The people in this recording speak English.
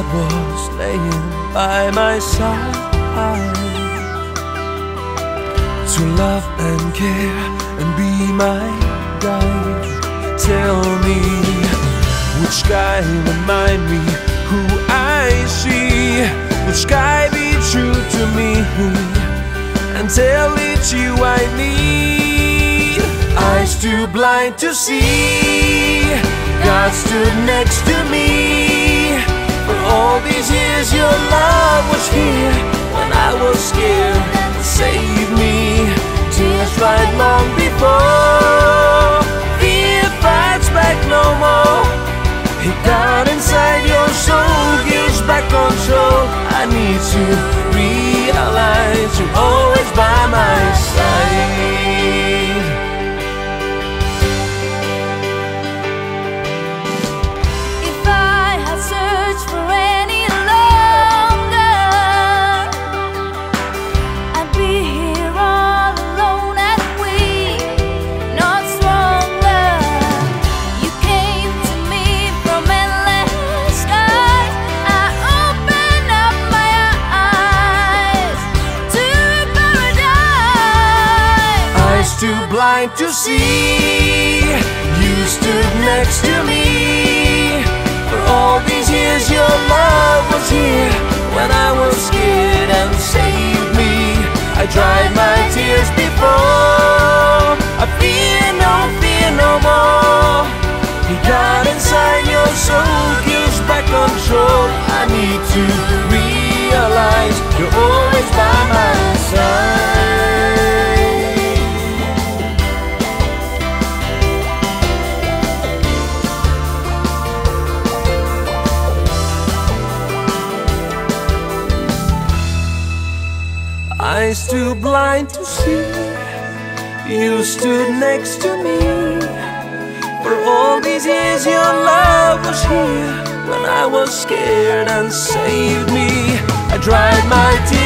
God was laying by my side to love and care and be my guide. Tell me which guy remind me who I see, which guy be true to me and tell it you I need. Eyes too blind to see, God stood next to me. Years, your love was here when I was scared. Too blind to see. You stood next to me. Eyes too blind to see. You stood next to me. For all these years, your love was here when I was scared and saved me. I dried my tears.